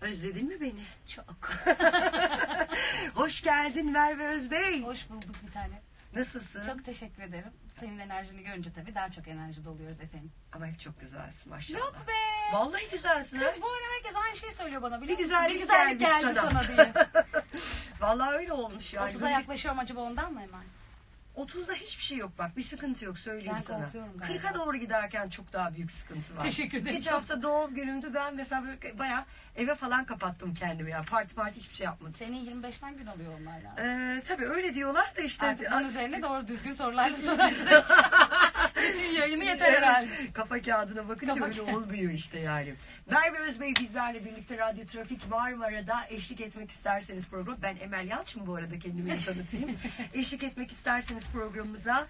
Özledin mi beni? Çok. Hoş geldin Merve Özbey. Hoş bulduk bir tane. Nasılsın? Çok teşekkür ederim. Senin enerjini görünce tabii daha çok enerji doluyoruz efendim. Ama hep çok güzelsin maşallah. Yok be. Vallahi güzelsin. ha. Kız bu ara herkes aynı şeyi söylüyor bana biliyor Bir musun? güzellik bir güzellik geldi sana. sana, diye. Vallahi öyle olmuş yani. 30'a Böyle- yaklaşıyorum acaba ondan mı hemen? 30'da hiçbir şey yok bak. Bir sıkıntı yok söyleyeyim Ben sana. korkuyorum galiba. 40'a doğru giderken çok daha büyük sıkıntı var. Teşekkür ederim. Geçen hafta doğum günümdü. Ben mesela bayağı eve falan kapattım kendimi ya. Parti parti hiçbir şey yapmadım. Senin 25'ten gün alıyor onlar lazım. Ee, tabii öyle diyorlar da işte. Artık bunun üzerine doğru düzgün sorularla sorarsak. Bütün yayını yeter herhalde. Kafa kağıdına bakınca Kafa öyle olmuyor işte yani. Merve Özbey bizlerle birlikte Radyo Trafik Marmara'da eşlik etmek isterseniz program. Ben Emel Yalçın bu arada kendimi tanıtayım. eşlik etmek isterseniz programımıza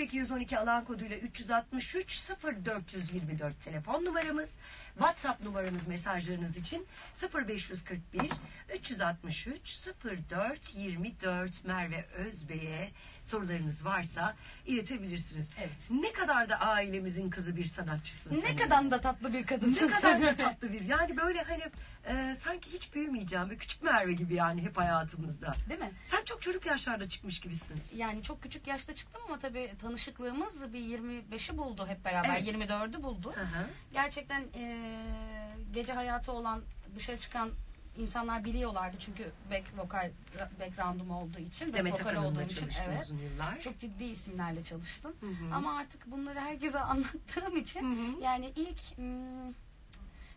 0212 alan koduyla 363 0424 telefon numaramız. WhatsApp numaramız mesajlarınız için 0541 363 04 24 Merve Özbey'e sorularınız varsa iletebilirsiniz. Evet. Ne kadar da ailemizin kızı bir sanatçısın. Ne kadar da tatlı bir kadınsın ne kadar da tatlı bir. Yani böyle hani e, sanki hiç büyümeyeceğim bir küçük Merve gibi yani hep hayatımızda. Değil mi? Sen çok çocuk yaşlarda çıkmış gibisin. Yani çok küçük yaşta çıktım ama tabii tanışıklığımız bir 25'i buldu hep beraber. Evet. 24'ü buldu. Hı hı. Gerçekten e, gece hayatı olan dışarı çıkan insanlar biliyorlardı çünkü back vokal background'um olduğu için back Demet vokal Akalın'la olduğum için evet. yıllar. Çok ciddi isimlerle çalıştım. Hı hı. Ama artık bunları herkese anlattığım için Hı hı. yani ilk hmm,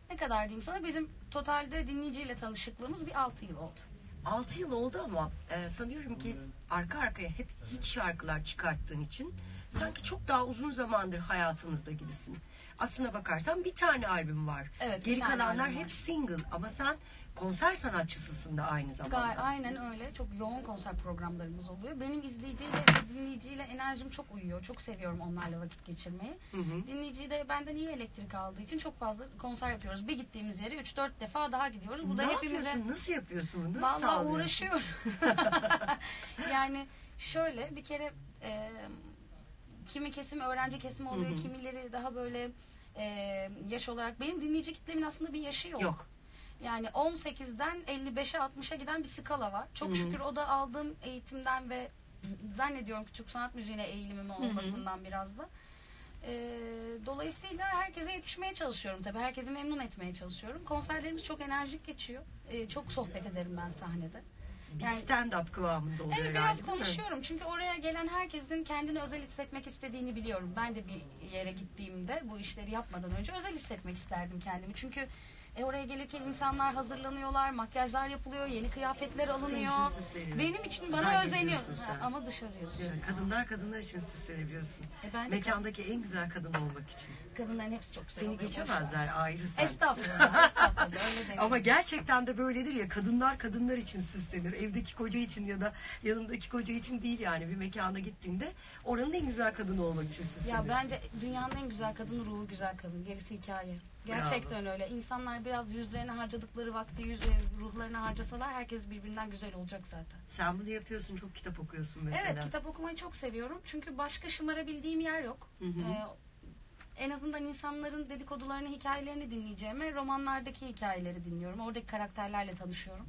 ne kadar diyeyim sana bizim totalde dinleyiciyle tanışıklığımız bir 6 yıl oldu. 6 yıl oldu ama e, sanıyorum ki arka arkaya hep hiç şarkılar çıkarttığın için sanki çok daha uzun zamandır hayatımızda gibisin. Aslına bakarsan bir tane albüm var. Evet, bir Geri tane kalanlar albüm var. hep single ama sen konser sanatçısısın da aynı zamanda. Gay- Aynen öyle. Çok yoğun konser programlarımız oluyor. Benim izleyiciyle dinleyiciyle enerjim çok uyuyor. Çok seviyorum onlarla vakit geçirmeyi. Hı hı. Dinleyici de benden iyi elektrik aldığı için çok fazla konser yapıyoruz. Bir gittiğimiz yere 3-4 defa daha gidiyoruz. Bu da ne hepimize yapıyorsun? Nasıl yapıyorsun bunu? Nasıl Vallahi sağlıyorsun? uğraşıyorum. yani şöyle bir kere e, kimi kesim öğrenci kesimi oluyor, Hı hı. kimileri daha böyle e, yaş olarak. Benim dinleyici kitlemin aslında bir yaşı yok. Yok. Yani 18'den 55'e 60'a giden bir skala var. Çok Hı hı. şükür o da aldığım eğitimden ve zannediyorum ki Türk sanat müziğine eğilimim olmasından biraz da. Ee, dolayısıyla herkese yetişmeye çalışıyorum tabii. Herkesi memnun etmeye çalışıyorum. Konserlerimiz çok enerjik geçiyor. Ee, çok sohbet ederim ben sahnede. Yani- stand-up kıvamında oluyor Evet herhalde, biraz mi? konuşuyorum. Çünkü oraya gelen herkesin kendini özel hissetmek istediğini biliyorum. Ben de bir yere gittiğimde bu işleri yapmadan önce özel hissetmek isterdim kendimi. Çünkü e, oraya gelirken insanlar hazırlanıyorlar, makyajlar yapılıyor, yeni kıyafetler alınıyor. için süsleniyor. Benim için bana Zannediyorsun özeniyor. sen. Ha, Ama dışarıya Yani kadınlar kadınlar için süslenebiliyorsun. E ben Mekandaki en güzel kadın olmak için. Kadınların hepsi çok güzel Seni oluyor, geçemezler ayrı sen. Estağfurullah, estağfurullah. Öyle. Ama gerçekten de böyledir ya kadınlar kadınlar için süslenir. Evdeki koca için ya da yanındaki koca için değil yani bir mekana gittiğinde oranın en güzel kadını olmak için süslenirsin. Ya bence dünyanın en güzel kadını ruhu güzel kadın. Gerisi hikaye. Gerçekten öyle. İnsanlar biraz yüzlerini harcadıkları vakti yüz ruhlarını harcasalar herkes birbirinden güzel olacak zaten. Sen bunu yapıyorsun çok kitap okuyorsun mesela. Evet kitap okumayı çok seviyorum. Çünkü başka şımarabildiğim yer yok. Hı hı. Ee, en azından insanların dedikodularını, hikayelerini dinleyeceğime romanlardaki hikayeleri dinliyorum. Oradaki karakterlerle tanışıyorum.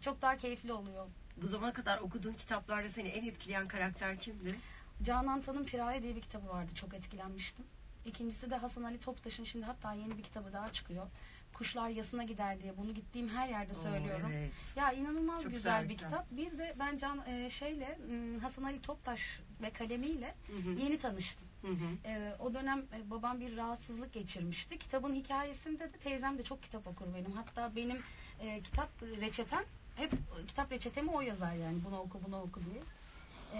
Çok daha keyifli oluyor. Bu zamana kadar okuduğun kitaplarda seni en etkileyen karakter kimdi? Canan Tan'ın Piraye diye bir kitabı vardı. Çok etkilenmiştim. İkincisi de Hasan Ali Toptaş'ın şimdi hatta yeni bir kitabı daha çıkıyor. Kuşlar yasına gider diye. Bunu gittiğim her yerde söylüyorum. Oo, evet. Ya inanılmaz Çok güzel, güzel bir kitap. Bir de ben Can e, şeyle m, Hasan Ali Toptaş ve kalemiyle Hı hı. yeni tanıştım. Hı hı. E, o dönem e, babam bir rahatsızlık geçirmişti. Kitabın hikayesinde de teyzem de çok kitap okur benim. Hatta benim e, kitap reçetem hep kitap reçetemi o yazar yani bunu oku bunu oku diye.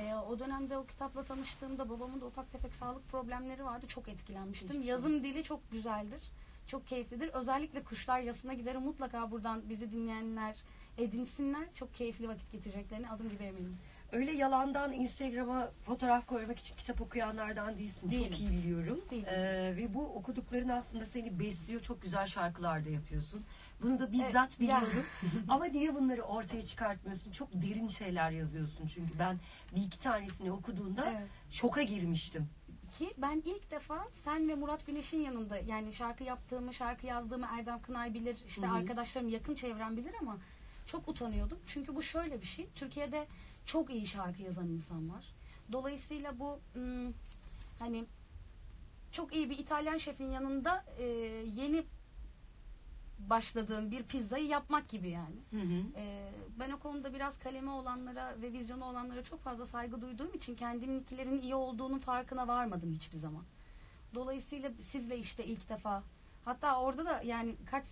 E, o dönemde o kitapla tanıştığımda babamın da ufak tefek sağlık problemleri vardı. Çok etkilenmiştim. Geçmiş Yazım olsun. dili çok güzeldir. Çok keyiflidir. Özellikle Kuşlar Yasına giderim. Mutlaka buradan bizi dinleyenler edinsinler. Çok keyifli vakit geçireceklerine adım gibi eminim. Öyle yalandan Instagram'a fotoğraf koymak için kitap okuyanlardan değilsin. Değilim. Çok iyi biliyorum. Ee, ve bu okudukların aslında seni besliyor. Çok güzel şarkılar da yapıyorsun. Bunu da bizzat Evet, biliyorum. Ama niye bunları ortaya çıkartmıyorsun? Çok derin şeyler yazıyorsun. Çünkü ben bir iki tanesini okuduğumda Evet. şoka girmiştim. ki ben ilk defa sen ve Murat Güneş'in yanında yani şarkı yaptığımı, şarkı yazdığımı Erdem Kınay bilir, işte Hı hı. arkadaşlarım, yakın çevrem bilir ama çok utanıyordum. Çünkü bu şöyle bir şey. Türkiye'de çok iyi şarkı yazan insan var. Dolayısıyla bu hmm, hani çok iyi bir İtalyan şefin yanında e, yeni başladığın bir pizzayı yapmak gibi yani. Hı hı. Ee, ben o konuda biraz kaleme olanlara ve vizyonu olanlara çok fazla saygı duyduğum için kendiminkilerin iyi olduğunun farkına varmadım hiçbir zaman. Dolayısıyla sizle işte ilk defa hatta orada da yani kaç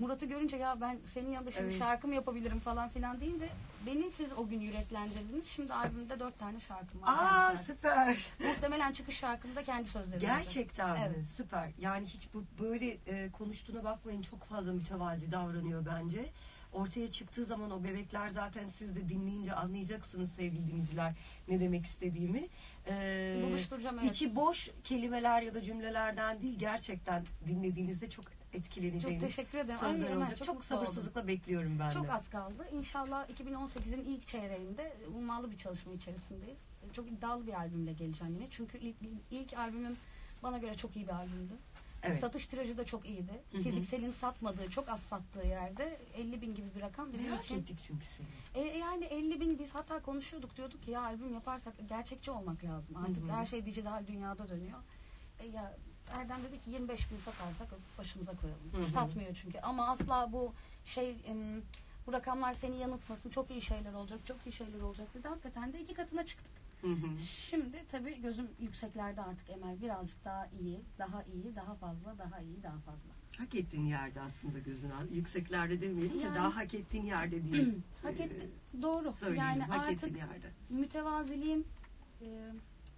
Murat'ı görünce ya ben senin yanında şimdi Evet. şarkı mı yapabilirim falan filan deyince beni siz o gün yüreklendirdiniz. Şimdi albümde dört tane şarkım var. Aa şarkım. süper. Muhtemelen çıkış şarkımda kendi sözlerim. Gerçekten mi? Evet. Süper. Yani hiç bu böyle e, konuştuğuna bakmayın çok fazla mütevazi davranıyor bence. Ortaya çıktığı zaman o bebekler zaten siz de dinleyince anlayacaksınız sevgili dinleyiciler ne demek istediğimi. Ee, Buluşturacağım evet. içi boş kelimeler ya da cümlelerden değil gerçekten dinlediğinizde çok Çok etkileneceğiniz teşekkür ederim. Sözler Emel, olacak. Çok, oldum. sabırsızlıkla bekliyorum ben Çok de. az kaldı. İnşallah 2018'in ilk çeyreğinde ummalı bir çalışma içerisindeyiz. Çok iddialı bir albümle geleceğim yine. Çünkü ilk, ilk albümüm bana göre çok iyi bir albümdü. Evet. Satış tirajı da çok iyiydi. Hı hı. Fizikselin satmadığı, çok az sattığı yerde 50 bin gibi bir rakam bizim Merak için. ettik çünkü seni. E, yani 50 bin biz hatta konuşuyorduk diyorduk ki ya albüm yaparsak gerçekçi olmak lazım. Artık Hı hı. her şey dijital dünyada dönüyor. E, ya Erdem dedi ki 25 bin satarsak başımıza koyalım. Hı hı. Satmıyor çünkü. Ama asla bu şey em, bu rakamlar seni yanıltmasın. Çok iyi şeyler olacak. Çok iyi şeyler olacak dedi. Hakikaten de iki katına çıktık. Hı hı. Şimdi tabii gözüm yükseklerde artık Emel. Birazcık daha iyi, daha iyi, daha fazla, daha iyi, daha fazla. Hak ettiğin yerde aslında gözün al. Yükseklerde demeyelim ki Yani- daha hak ettiğin yerde değil. Hak Ee, etti. Doğru. Söyleyelim yani hak artık yerde. mütevaziliğin e,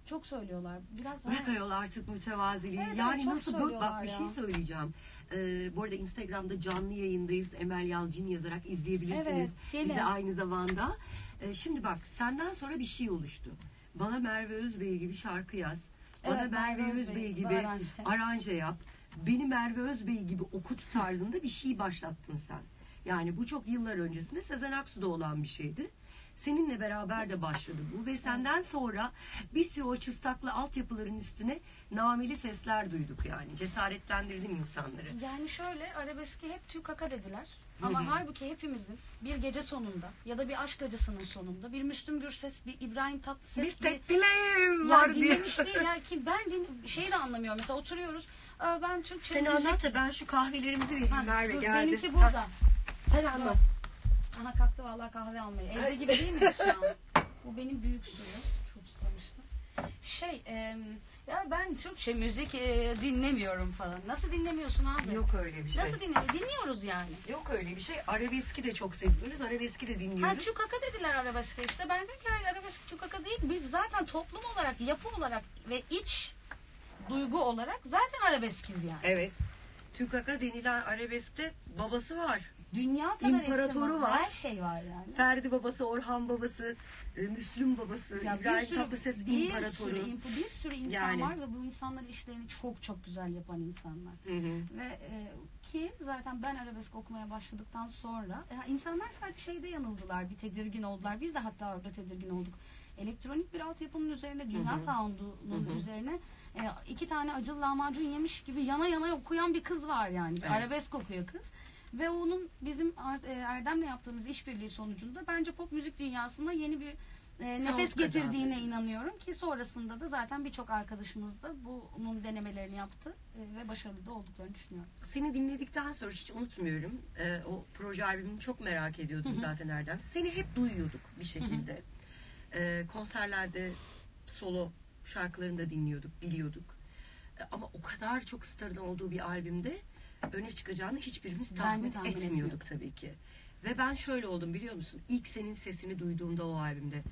çok söylüyorlar. Biraz Bırak ayol artık mütevaziliği. Evet, yani evet, nasıl söylüyorlar bak bir şey söyleyeceğim. Ee, bu arada Instagram'da canlı yayındayız. Emel Yalcin yazarak izleyebilirsiniz. Evet, gelin. Bizi aynı zamanda. Ee, şimdi bak senden sonra bir şey oluştu. Bana Merve Özbey gibi şarkı yaz. Bana Evet, Merve, Merve Özbey, gibi aranje. aranje yap. Beni Merve Özbey gibi okut tarzında bir şey başlattın sen. Yani bu çok yıllar öncesinde Sezen Aksu'da olan bir şeydi. Seninle beraber de başladı bu ve senden sonra bir sürü o çıstaklı altyapıların üstüne nameli sesler duyduk yani. Cesaretlendirdin insanları. Yani şöyle arabeski hep tükaka dediler. Ama hı. halbuki hepimizin bir gece sonunda ya da bir aşk acısının sonunda bir Müslüm Gürses, bir İbrahim Tatlıses, Bir bir tek dileğim ya var diye. dinlemiş değil ya ki ben din, şeyi de anlamıyorum. Mesela oturuyoruz. "Aa, Ben Türkçe Sen müzik- anlat da ben şu kahvelerimizi vereyim Ha, Merve geldi. Benimki Ha, burada. sen anlat. Aha kalktı vallahi kahve almaya. Evde gibi değil miyiz şu an? Bu benim büyük suyu. Çok susamıştım. Şey, e, ya ben Türkçe müzik e, dinlemiyorum falan. Nasıl dinlemiyorsun abi? Yok öyle bir şey. Nasıl dinle? Dinliyoruz yani. Yok öyle bir şey. Arabeski de çok seviyoruz. Arabeski de Ha dinliyoruz. çukaka dediler arabeske işte. Ben dedim ki hayır arabesk çukaka değil. Biz zaten toplum olarak, yapı olarak ve iç duygu olarak zaten arabeskiz yani. Evet. Tükaka denilen arabeskte babası var. Dünya kadar İmparatoru var. Her şey var yani. Ferdi babası, Orhan babası, e, Müslüm babası, Ya İbrahim sürü, Tatlıses bir imparatoru. sürü, bir sürü insan Yani. var ve bu insanların işlerini çok çok güzel yapan insanlar. Hı hı. Ve e, ki zaten ben arabesk okumaya başladıktan sonra ya insanlar sadece şeyde yanıldılar, bir tedirgin oldular. Biz de hatta orada tedirgin olduk. Elektronik bir altyapının üzerine, dünya sound'unun üzerine e, iki tane acılı lahmacun yemiş gibi yana yana okuyan bir kız var yani. Evet. Arabesk okuyor kız. Ve onun bizim e, Erdem'le yaptığımız işbirliği sonucunda bence pop müzik dünyasında yeni bir e, Sound nefes getirdiğine inanıyorum ki sonrasında da zaten birçok arkadaşımız da bunun denemelerini yaptı e, ve başarılı da olduklarını düşünüyorum. Seni dinledikten sonra hiç unutmuyorum. E, o proje albümünü çok merak ediyordum zaten Erdem. Seni hep duyuyorduk bir şekilde. E, konserlerde solo şarkılarını da dinliyorduk, biliyorduk. E, ama o kadar çok starın olduğu bir albümde öne çıkacağını hiçbirimiz tahmin, tahmin etmiyorduk etmiyordum. tabii ki. Ve ben şöyle oldum biliyor musun? İlk senin sesini duyduğumda o albümde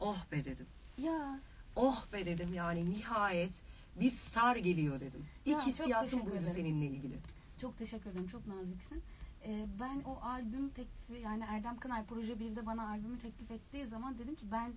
oh be dedim. Ya Oh be dedim yani nihayet bir star geliyor dedim. Ya, İlk çok hissiyatım buydu ederim. seninle ilgili. çok teşekkür ederim. Çok naziksin. E, ben o albüm teklifi yani Erdem Kınay Proje 1'de bana albümü teklif ettiği zaman dedim ki ben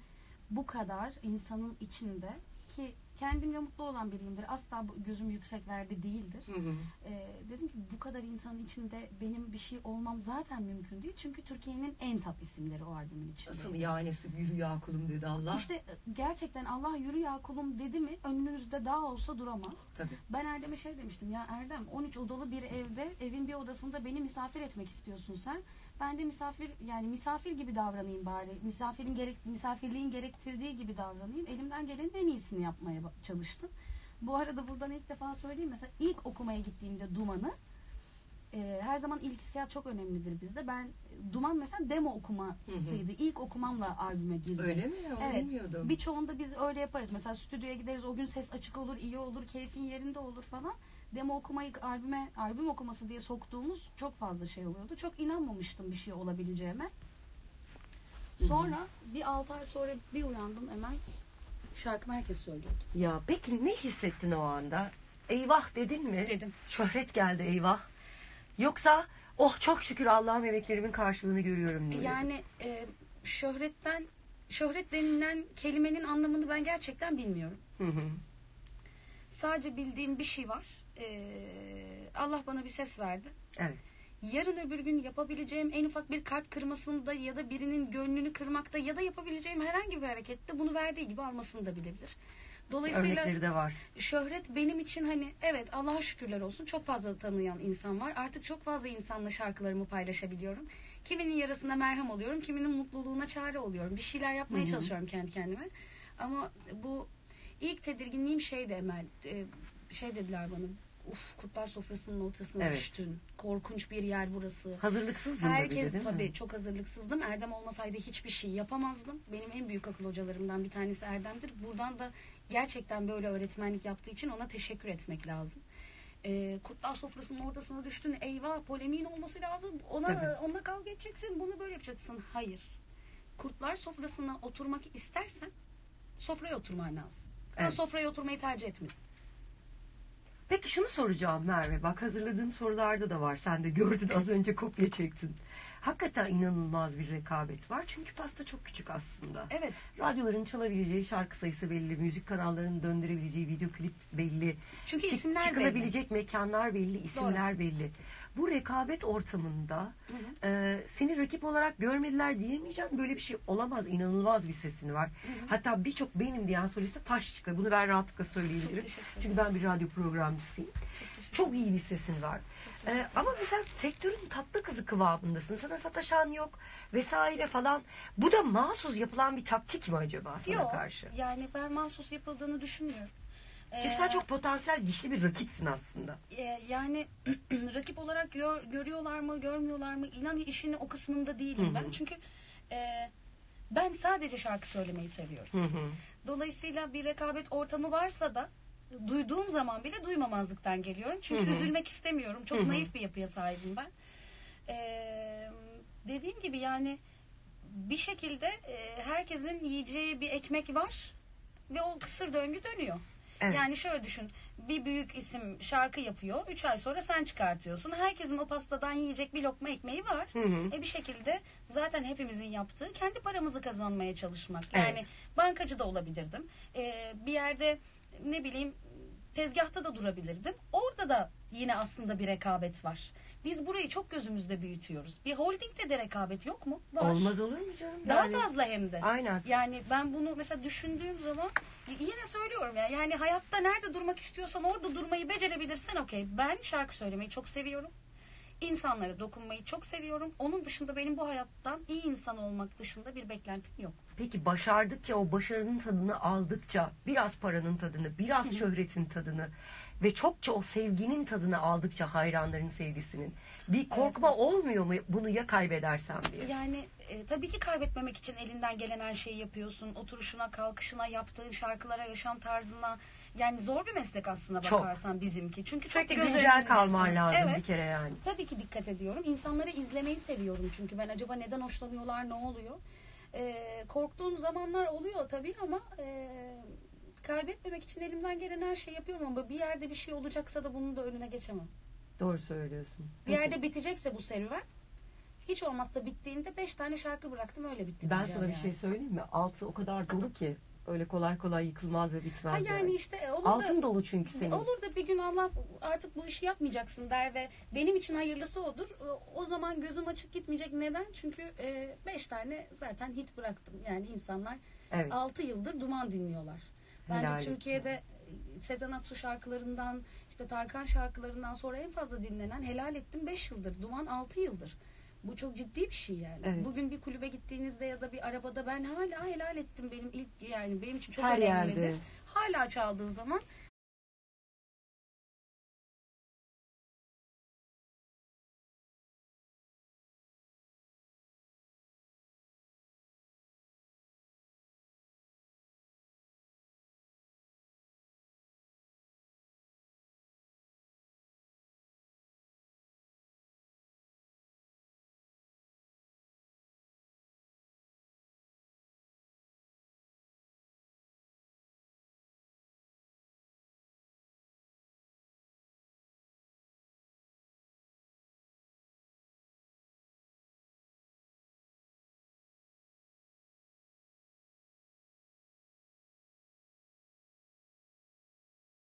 bu kadar insanın içinde ki kendimle mutlu olan biriyimdir. Asla gözüm yükseklerde değildir. Hı hı. Ee, dedim ki bu kadar insanın içinde benim bir şey olmam zaten mümkün değil. Çünkü Türkiye'nin en top isimleri o albümün içinde. Nasıl yanesi yürü ya kulum dedi Allah. İşte e, gerçekten Allah yürü ya kulum dedi mi önünüzde dağ olsa duramaz. Tabii. Ben Erdem'e şey demiştim ya Erdem 13 odalı bir evde evin bir odasında beni misafir etmek istiyorsun sen. Ben de misafir yani misafir gibi davranayım bari. Misafirin gerek, misafirliğin gerektirdiği gibi davranayım. Elimden gelenin en iyisini yapmaya çalıştım. Bu arada buradan ilk defa söyleyeyim mesela ilk okumaya gittiğimde Duman'ı e, her zaman ilk hissiyat çok önemlidir bizde. Ben Duman mesela demo okumasıydı. İlk okumamla albüme girdi. Öyle mi? Onu Evet. bilmiyordum. Birçoğunda biz öyle yaparız. Mesela stüdyoya gideriz. O gün ses açık olur, iyi olur, keyfin yerinde olur falan. Demo okumayı albüme, albüm okuması diye soktuğumuz çok fazla şey oluyordu. Çok inanmamıştım bir şey olabileceğime. Sonra bir 6 ay sonra bir uyandım hemen şarkımı herkes söylüyordu. Ya peki ne hissettin o anda? Eyvah dedin mi? Dedim. Şöhret geldi eyvah. Yoksa oh çok şükür Allah'ım emeklerimin karşılığını görüyorum diye. Yani e, şöhretten şöhret denilen kelimenin anlamını ben gerçekten bilmiyorum. Hı hı. Sadece bildiğim bir şey var. E, Allah bana bir ses verdi. Evet. yarın öbür gün yapabileceğim en ufak bir kalp kırmasında ya da birinin gönlünü kırmakta ya da yapabileceğim herhangi bir harekette bunu verdiği gibi almasını da bilebilir. Dolayısıyla Örnekleri de var. şöhret benim için hani evet Allah'a şükürler olsun çok fazla tanıyan insan var. Artık çok fazla insanla şarkılarımı paylaşabiliyorum. Kiminin yarasına merhem oluyorum, kiminin mutluluğuna çare oluyorum. Bir şeyler yapmaya Hı hı. çalışıyorum kendi kendime. Ama bu ilk tedirginliğim şeydi Emel. e, şey dediler bana. Uf kurtlar sofrasının ortasına Evet. düştün. Korkunç bir yer burası. De Herkes değil tabii mi? çok hazırlıksızdım. Erdem olmasaydı hiçbir şey yapamazdım. Benim en büyük akıl hocalarımdan bir tanesi Erdem'dir. Buradan da gerçekten böyle öğretmenlik yaptığı için ona teşekkür etmek lazım. Ee, kurtlar sofrasının ortasına düştün. Eyvah polemiğin olması lazım. Ona Tabii. onunla kavga edeceksin. Bunu böyle yapacaksın. Hayır. Kurtlar sofrasına oturmak istersen sofraya oturman lazım. Ben Evet. sofraya oturmayı tercih etmedim. Peki şunu soracağım Merve. Bak hazırladığım sorularda da var. Sen de gördün az önce kopya çektin. Hakikaten inanılmaz bir rekabet var. Çünkü pasta çok küçük aslında. Evet. Radyoların çalabileceği şarkı sayısı belli. Müzik kanallarının döndürebileceği video klip belli. Çünkü Çık- isimler belli. çıkılabilecek mekanlar belli, isimler belli. Bu rekabet ortamında e, seni rakip olarak görmediler diyemeyeceğim. Böyle bir şey olamaz. İnanılmaz bir sesin var. Hatta birçok benim diyen soliste taş çıkıyor. Bunu ben rahatlıkla söyleyebilirim. Çünkü ben bir radyo programcısıyım. Çok iyi bir sesin var. Ee, ama mesela sektörün tatlı kızı kıvamındasın. Sana sataşan yok vesaire falan. Bu da mahsus yapılan bir taktik mi acaba sana Yok. karşı? Yani ben mahsus yapıldığını düşünmüyorum. Çünkü Ee, sen çok potansiyel dişli bir rakipsin aslında. E, yani rakip olarak gör- görüyorlar mı görmüyorlar mı inan işin o kısmında değilim Hı hı. ben çünkü e, ben sadece şarkı söylemeyi seviyorum Hı hı. dolayısıyla bir rekabet ortamı varsa da duyduğum zaman bile duymamazlıktan geliyorum çünkü Hı hı. üzülmek istemiyorum çok Hı hı. naif bir yapıya sahibim ben E, dediğim gibi yani bir şekilde e, herkesin yiyeceği bir ekmek var ve o kısır döngü dönüyor Evet. yani şöyle düşün. Bir büyük isim şarkı yapıyor. Üç ay sonra sen çıkartıyorsun. Herkesin o pastadan yiyecek bir lokma ekmeği var. Hı hı. E bir şekilde zaten hepimizin yaptığı kendi paramızı kazanmaya çalışmak. Evet. Yani bankacı da olabilirdim. E, bir yerde ne bileyim tezgahta da durabilirdim. Orada da yine aslında bir rekabet var. Biz burayı çok gözümüzde büyütüyoruz. Bir holdingde de rekabet yok mu? Var. Olmaz olur mu canım? Daha Yani- fazla hem de. Aynen. Yani ben bunu mesela düşündüğüm zaman yine söylüyorum ya. Yani hayatta nerede durmak istiyorsan orada durmayı becerebilirsen okey. Ben şarkı söylemeyi çok seviyorum. İnsanlara dokunmayı çok seviyorum. Onun dışında benim bu hayattan iyi insan olmak dışında bir beklentim yok. Peki başardıkça o başarının tadını aldıkça biraz paranın tadını, biraz şöhretin tadını ve çokça o sevginin tadını aldıkça hayranların sevgisinin bir korkma olmuyor mu bunu ya kaybedersem diye? Yani e, tabii ki kaybetmemek için elinden gelen her şeyi yapıyorsun. Oturuşuna, kalkışına, yaptığın şarkılara, yaşam tarzına. Yani zor bir meslek aslında Çok. bakarsan bizimki. Çünkü Sürekli çok güncel kalman lazım Evet. bir kere yani. Tabii ki dikkat ediyorum. İnsanları izlemeyi seviyorum çünkü ben acaba neden hoşlanıyorlar, ne oluyor? Ee, korktuğum zamanlar oluyor tabii ama e, kaybetmemek için elimden gelen her şeyi yapıyorum ama bir yerde bir şey olacaksa da bunun da önüne geçemem. Doğru söylüyorsun. Bir yerde bitecekse bu serüven hiç olmazsa bittiğinde beş tane şarkı bıraktım öyle bitti Ben sana bir yani. şey söyleyeyim mi? Altı o kadar dolu ki öyle kolay kolay yıkılmaz ve bitmez. Ha yani yani. işte e, olur Altın da dolu çünkü senin. olur da bir gün Allah artık bu işi yapmayacaksın der ve benim için hayırlısı odur. E, O zaman gözüm açık gitmeyecek. Neden? Çünkü e, beş tane zaten hit bıraktım. Yani insanlar Evet. 6 yıldır duman dinliyorlar. Bence Helal. Türkiye'de Sezen Aksu şarkılarından, işte Tarkan şarkılarından sonra en fazla dinlenen Helal Ettim 5 yıldır. Duman 6 yıldır. Bu çok ciddi bir şey yani. Evet. Bugün bir kulübe gittiğinizde ya da bir arabada ben hala helal ettim benim ilk yani benim için çok Her önemlidir. yerde. Hala çaldığı zaman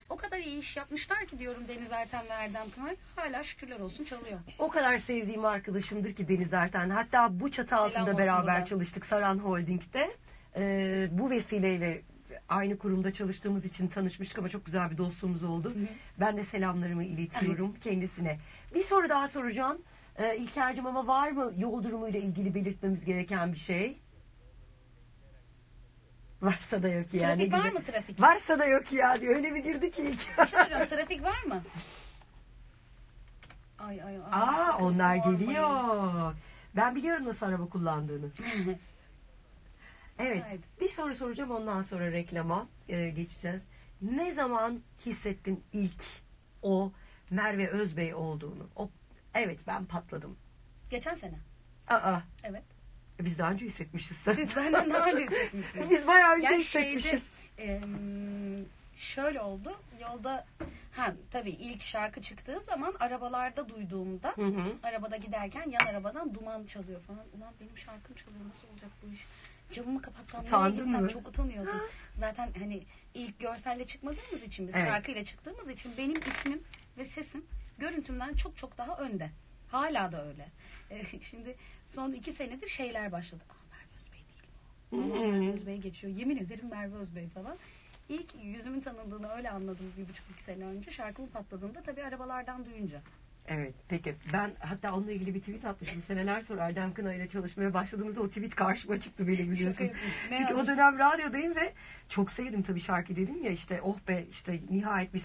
o kadar iyi iş yapmışlar ki diyorum Deniz Erten ve Erdem Kınay. Hala şükürler olsun çalıyor. O kadar sevdiğim arkadaşımdır ki Deniz Erten. Hatta bu çatı Selam altında olsun beraber buradan. çalıştık Saran Holding'de. Ee, bu vesileyle aynı kurumda çalıştığımız için tanışmıştık ama çok güzel bir dostluğumuz oldu. Ben de selamlarımı iletiyorum kendisine. Bir soru daha soracağım. Ee, İlker'cim ama var mı yol durumuyla ilgili belirtmemiz gereken bir şey? Varsa da yok yani. Trafik var mı trafik? Varsa da yok yani. Öyle bir girdi ki ilk. Bir şey soruyorum, trafik var mı? Ay ay ay. Aa sakın onlar sormayın. geliyor. Ben biliyorum nasıl araba kullandığını. Evet. Haydi. Bir soru soracağım ondan sonra reklama e, geçeceğiz. Ne zaman hissettin ilk o Merve Özbey olduğunu? O evet ben patladım. Geçen sene. Aa Evet. Biz daha önce hissetmişiz. Siz benden daha önce hissetmişsiniz. biz bayağı önce Yani hissetmişiz. şeyde em, şöyle oldu. Yolda ha tabii ilk şarkı çıktığı zaman arabalarda duyduğumda Hı hı. arabada giderken yan arabadan duman çalıyor falan. Ulan benim şarkım çalıyor nasıl olacak bu iş? Camımı kapatsam nereye gitsem mı? çok utanıyordum. Zaten hani ilk görselle çıkmadığımız için biz Evet. şarkıyla çıktığımız için benim ismim ve sesim görüntümden çok çok daha önde. Hala da öyle. E, Şimdi son iki senedir şeyler başladı. Aa, Merve Özbey değil mi? o? Aa. Merve Özbey geçiyor. Yemin ederim Merve Özbey falan. İlk yüzümün tanındığını öyle anladım bir buçuk iki sene önce. Şarkımın patladığında tabii arabalardan duyunca. Evet peki ben hatta onunla ilgili bir tweet atmıştım seneler sonra Erdem Kına ile çalışmaya başladığımızda o tweet karşıma çıktı benim biliyorsun. Çünkü o dönem radyodayım ve çok sevdim tabii şarkı dedim ya işte oh be işte nihayet bir